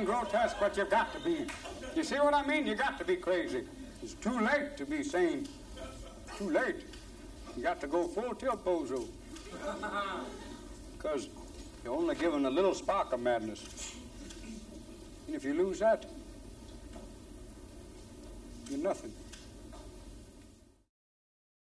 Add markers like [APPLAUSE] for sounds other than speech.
and grotesque, but you've got to be. You see what I mean? You got to be crazy. It's too late to be sane. Too late. You got to go full tilt bozo. [LAUGHS] Because you're only given a little spark of madness. And if you lose that, you're nothing.